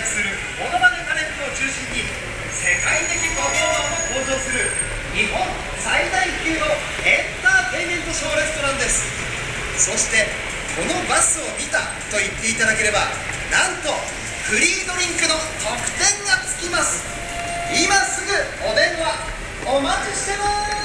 躍するモノマネタレントを中心に世界的パフォーマーも登場する日本最大級のエンターテインメントショーレストランです。そしてこのバスを見たと言っていただければなんとフリードリンクの特典がつきます。今すぐお電話お待ちしてます。